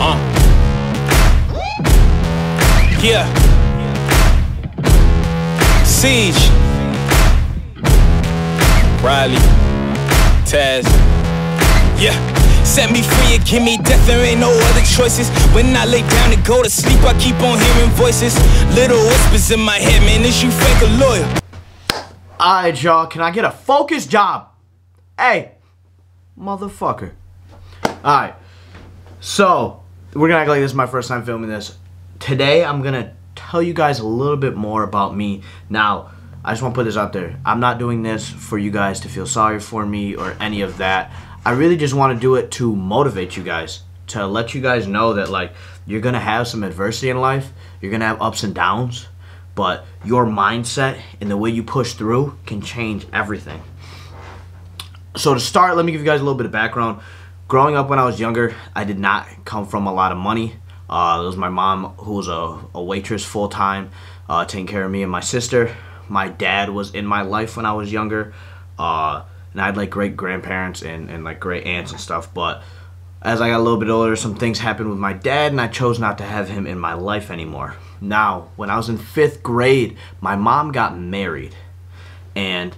Uh. Yeah. Siege. Riley. Taz. Yeah. Set me free and give me death, there ain't no other choices. When I lay down to go to sleep, I keep on hearing voices. Little whispers in my head, man, is you fake a lawyer? Alright, y'all, can I get a focus job? Hey, motherfucker. Alright, so, we're gonna act like this is my first time filming this. Today, I'm gonna tell you guys a little bit more about me. Now, I just wanna put this out there. I'm not doing this for you guys to feel sorry for me or any of that. I really just wanna do it to motivate you guys. To let you guys know that, like, you're gonna have some adversity in life. You're gonna have ups and downs but your mindset and the way you push through can change everything. So to start, let me give you guys a little bit of background. Growing up when I was younger, I did not come from a lot of money. Uh, it was my mom who was a, a waitress full time, uh, taking care of me and my sister. My dad was in my life when I was younger, uh, and I had like great grandparents and, and like great aunts and stuff. But as I got a little bit older, some things happened with my dad, and I chose not to have him in my life anymore. Now, when I was in fifth grade, my mom got married. And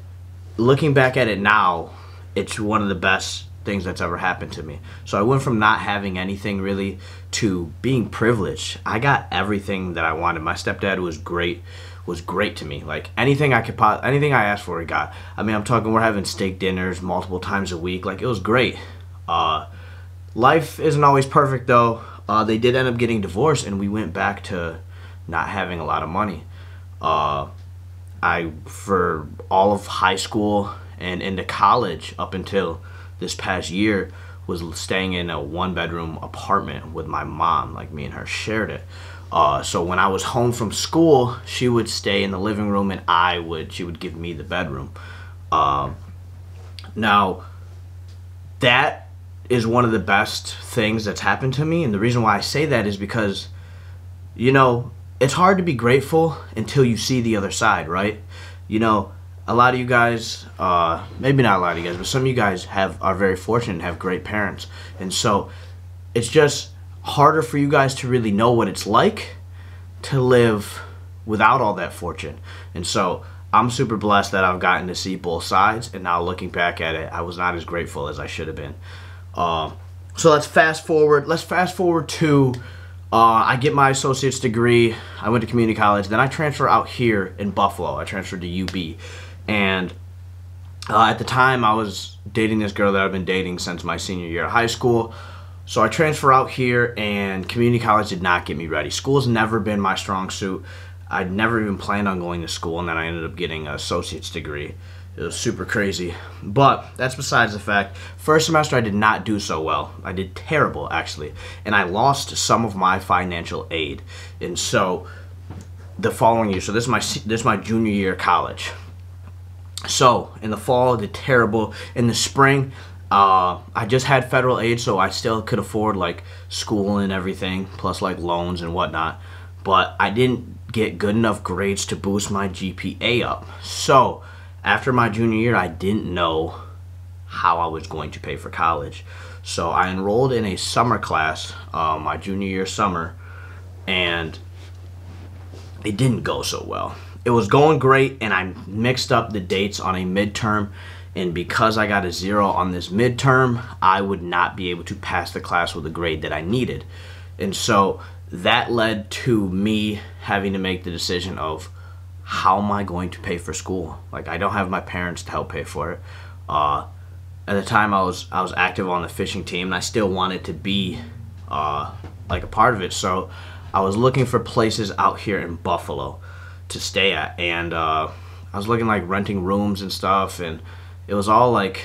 looking back at it now, it's one of the best things that's ever happened to me. So I went from not having anything really to being privileged. I got everything that I wanted. My stepdad was great was great to me. Like anything I could pos- anything I asked for, he got. I mean, I'm talking we're having steak dinners multiple times a week. Like it was great. Uh, life isn't always perfect though. Uh, they did end up getting divorced, and we went back to not having a lot of money. Uh, I for all of high school and into college up until this past year was staying in a one bedroom apartment with my mom. Like me and her shared it. Uh, so when I was home from school, she would stay in the living room, and I would she would give me the bedroom. Um, now, that is one of the best things that's happened to me, and the reason why I say that is because, you know, it's hard to be grateful until you see the other side, right? You know, a lot of you guys, uh, maybe not a lot of you guys, but some of you guys have are very fortunate and have great parents, and so it's just harder for you guys to really know what it's like to live without all that fortune. And so I'm super blessed that I've gotten to see both sides, and now looking back at it, I was not as grateful as I should have been. Uh, so let's fast forward. Let's fast forward to uh, I get my associate's degree. I went to community college. Then I transfer out here in Buffalo. I transferred to UB, and uh, at the time I was dating this girl that I've been dating since my senior year of high school. So I transfer out here, and community college did not get me ready. School's never been my strong suit. I'd never even planned on going to school, and then I ended up getting an associate's degree. It was super crazy. But that's besides the fact. First semester I did not do so well. I did terrible actually. And I lost some of my financial aid. And so the following year, so this is my this is my junior year of college. So in the fall did terrible. In the spring, uh, I just had federal aid, so I still could afford like school and everything, plus like loans and whatnot. But I didn't get good enough grades to boost my GPA up. So after my junior year, I didn't know how I was going to pay for college. So I enrolled in a summer class uh, my junior year summer, and it didn't go so well. It was going great, and I mixed up the dates on a midterm. And because I got a zero on this midterm, I would not be able to pass the class with the grade that I needed. And so that led to me having to make the decision of how am I going to pay for school? Like I don't have my parents to help pay for it. Uh, at the time, I was I was active on the fishing team, and I still wanted to be uh, like a part of it. So I was looking for places out here in Buffalo to stay at, and uh, I was looking like renting rooms and stuff, and it was all like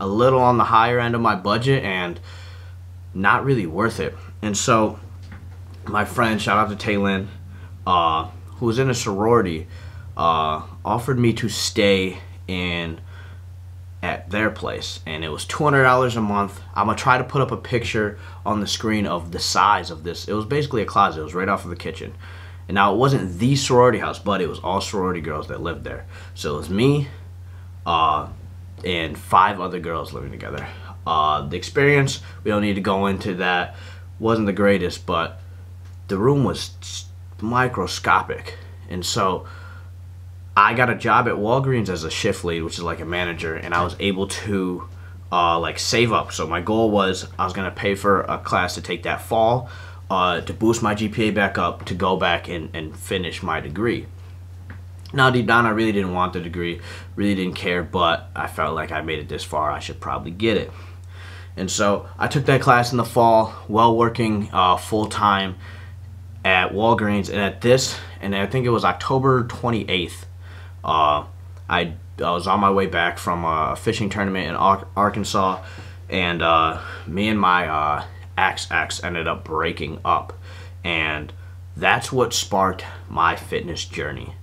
a little on the higher end of my budget and not really worth it. And so my friend, shout out to Taylin, uh, who was in a sorority, uh, offered me to stay in at their place. And it was $200 a month. I'm gonna try to put up a picture on the screen of the size of this. It was basically a closet. It was right off of the kitchen and now it wasn't the sorority house but it was all sorority girls that lived there so it was me uh, and five other girls living together uh, the experience we don't need to go into that wasn't the greatest, but the room was microscopic. And so I got a job at Walgreens as a shift lead, which is like a manager, and I was able to uh, like save up. So my goal was I was gonna pay for a class to take that fall uh, to boost my GPA back up to go back and, and finish my degree. Now deep down I really didn't want the degree, really didn't care, but I felt like I made it this far, I should probably get it. And so I took that class in the fall while working uh, full time at Walgreens. And at this, and I think it was October 28th, uh, I, I was on my way back from a fishing tournament in Arkansas. And uh, me and my ex ended up breaking up. And that's what sparked my fitness journey.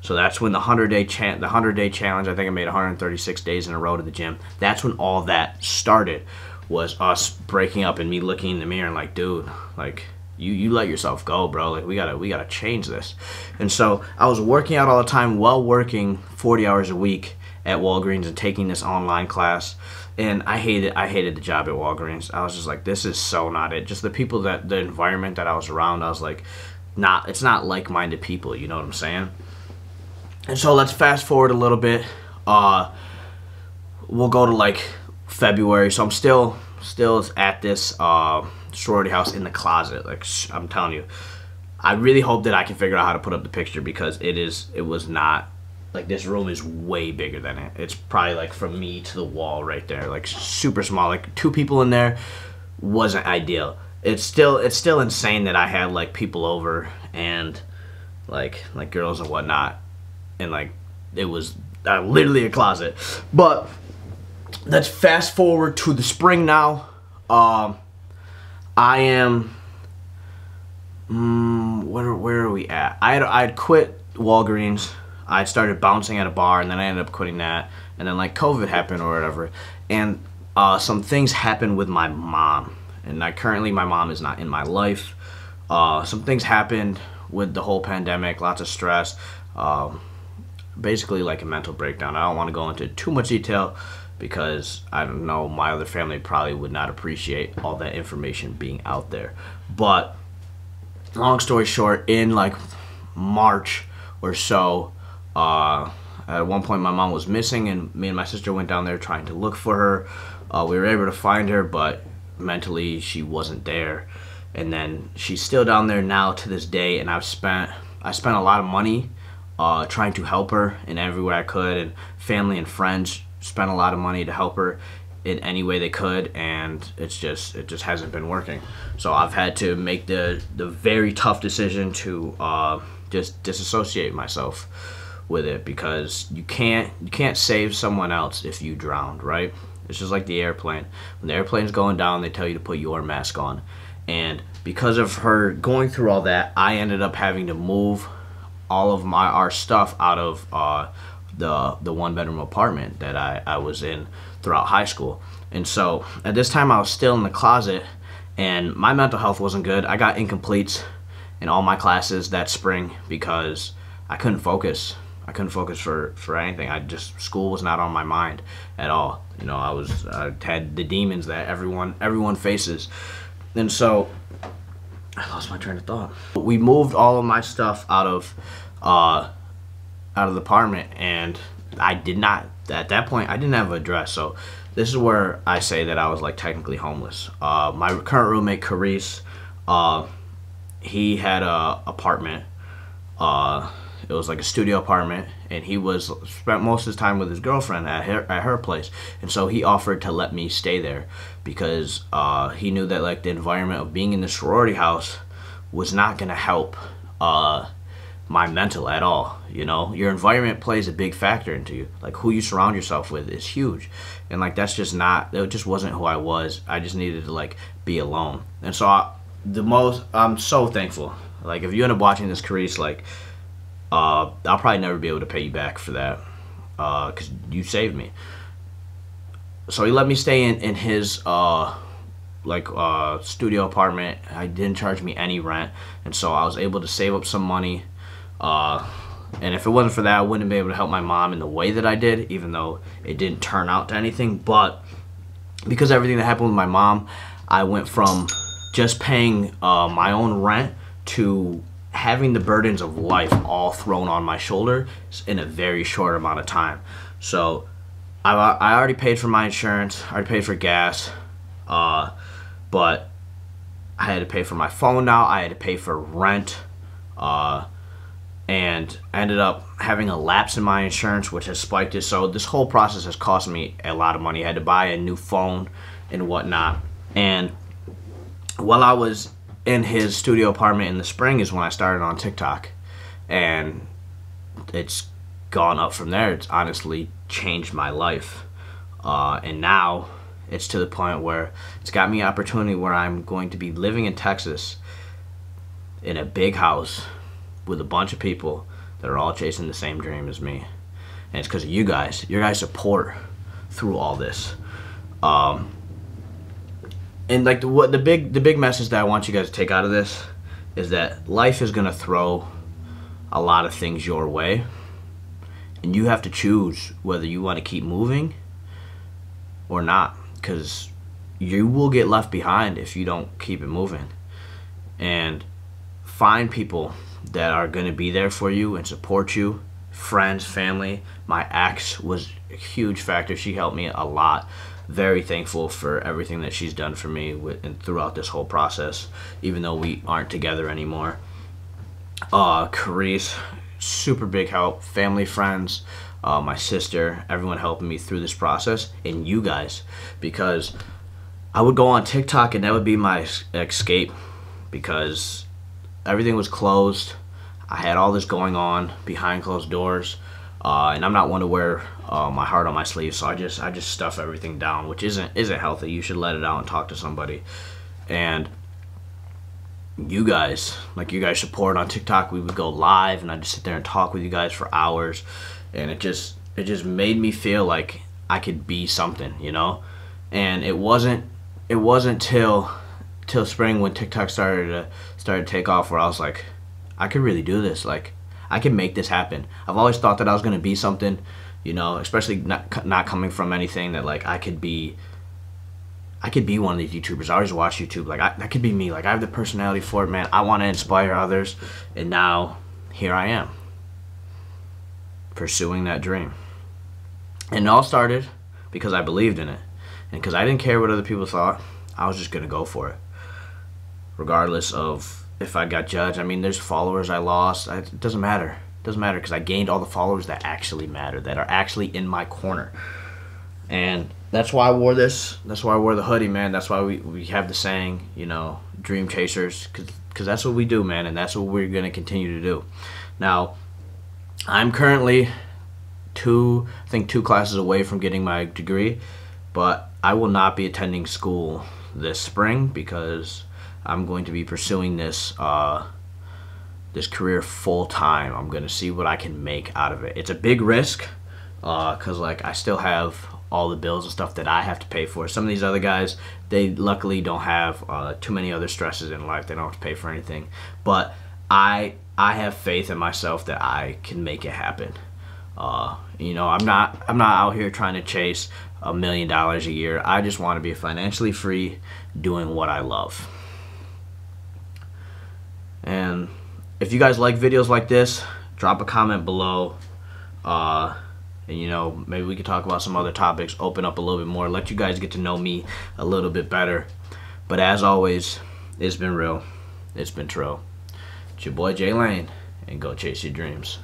So that's when the 100 day cha- the 100 day challenge, I think I made 136 days in a row to the gym. That's when all that started was us breaking up and me looking in the mirror and like, dude, like you you let yourself go, bro. Like we gotta we gotta change this. And so I was working out all the time while working 40 hours a week at Walgreens and taking this online class. And I hated I hated the job at Walgreens. I was just like, this is so not it. Just the people that the environment that I was around, I was like, not it's not like minded people. You know what I'm saying? And so let's fast forward a little bit. Uh, we'll go to like February. So I'm still still at this uh, sorority house in the closet. Like I'm telling you, I really hope that I can figure out how to put up the picture because it is it was not like this room is way bigger than it. It's probably like from me to the wall right there, like super small. Like two people in there wasn't ideal. It's still it's still insane that I had like people over and like like girls and whatnot, and like it was uh, literally a closet. But let's fast forward to the spring now. Um, I am. Um, where where are we at? I had I had quit Walgreens. I started bouncing at a bar, and then I ended up quitting that. And then like COVID happened or whatever, and uh, some things happened with my mom. And I currently my mom is not in my life. Uh, some things happened with the whole pandemic, lots of stress. Um, basically like a mental breakdown. I don't want to go into too much detail because I don't know my other family probably would not appreciate all that information being out there. But long story short, in like March or so, uh, at one point my mom was missing, and me and my sister went down there trying to look for her. Uh, we were able to find her, but mentally she wasn't there. And then she's still down there now to this day, and I've spent I spent a lot of money uh, trying to help her in every way I could, and family and friends spent a lot of money to help her in any way they could and it's just it just hasn't been working so i've had to make the the very tough decision to uh, just disassociate myself with it because you can't you can't save someone else if you drowned right it's just like the airplane when the airplane's going down they tell you to put your mask on and because of her going through all that i ended up having to move all of my our stuff out of uh, the the one bedroom apartment that I, I was in throughout high school. And so at this time I was still in the closet and my mental health wasn't good. I got incompletes in all my classes that spring because I couldn't focus. I couldn't focus for, for anything. I just school was not on my mind at all. You know, I was I had the demons that everyone everyone faces. And so I lost my train of thought. We moved all of my stuff out of uh, out of the apartment and I did not at that point I didn't have an address so this is where I say that I was like technically homeless uh, my current roommate Carice uh, he had a apartment uh, it was like a studio apartment and he was spent most of his time with his girlfriend at her, at her place. And so he offered to let me stay there because uh, he knew that like the environment of being in the sorority house was not gonna help uh, my mental at all you know? Your environment plays a big factor into you. Like who you surround yourself with is huge. And like that's just not it just wasn't who i was. I just needed to like be alone. And so I, the most i'm so thankful. Like if you end up watching this Carice, like uh i'll probably never be able to pay you back for that uh because you saved me so he let me stay in in his uh like uh studio apartment i didn't charge me any rent and so i was able to save up some money uh, and if it wasn't for that, I wouldn't be able to help my mom in the way that I did, even though it didn't turn out to anything. But because everything that happened with my mom, I went from just paying uh, my own rent to having the burdens of life all thrown on my shoulder in a very short amount of time. So I, I already paid for my insurance, I already paid for gas, uh, but I had to pay for my phone now, I had to pay for rent, uh, and ended up having a lapse in my insurance, which has spiked it. So this whole process has cost me a lot of money. I had to buy a new phone and whatnot. And while I was in his studio apartment in the spring is when I started on TikTok, and it's gone up from there. It's honestly changed my life, uh, and now it's to the point where it's got me opportunity where I'm going to be living in Texas in a big house with a bunch of people that are all chasing the same dream as me. And it's because of you guys, your guys' support through all this. Um, and like the what the big the big message that I want you guys to take out of this is that life is gonna throw a lot of things your way, and you have to choose whether you want to keep moving or not, because you will get left behind if you don't keep it moving. And find people that are going to be there for you and support you. Friends family. My ex was a huge factor. She helped me a lot very thankful for everything that she's done for me with, and throughout this whole process even though we aren't together anymore uh Carice, super big help family friends uh, my sister everyone helping me through this process and you guys because i would go on tiktok and that would be my escape because everything was closed. I had all this going on behind closed doors, uh, and I'm not one to wear uh, my heart on my sleeve, so I just I just stuff everything down, which isn't isn't healthy. You should let it out and talk to somebody. And you guys, like you guys support on TikTok, we would go live, and I just sit there and talk with you guys for hours, and it just it just made me feel like I could be something, you know. And it wasn't it wasn't till till spring when TikTok started to started to take off where I was like, I could really do this. Like, I can make this happen. I've always thought that I was gonna be something, you know, especially not not coming from anything that like I could be. I could be one of these YouTubers. I always watch YouTube. Like I, that could be me. Like I have the personality for it, man. I want to inspire others, and now here I am, pursuing that dream. And it all started because I believed in it, and because I didn't care what other people thought. I was just gonna go for it regardless of if I got judged. I mean, there's followers I lost. It doesn't matter. It doesn't matter because I gained all the followers that actually matter, that are actually in my corner. And that's why I wore this. That's why I wore the hoodie, man. That's why we, we have the saying, you know, dream chasers, because that's what we do, man, and that's what we're going to continue to do. Now, I'm currently two, I think two classes away from getting my degree, but I will not be attending school this spring because I'm going to be pursuing this uh, this career full time. I'm going to see what I can make out of it. It's a big risk because uh, like I still have all the bills and stuff that I have to pay for. Some of these other guys, they luckily don't have uh, too many other stresses in life. They don't have to pay for anything. But I I have faith in myself that I can make it happen. Uh, you know, I'm not I'm not out here trying to chase a million dollars a year. I just want to be financially free, doing what I love. And if you guys like videos like this, drop a comment below. Uh, and you know, maybe we could talk about some other topics, open up a little bit more, let you guys get to know me a little bit better. But as always, it's been real. It's been true. It's your boy Jay Lane, and go chase your dreams.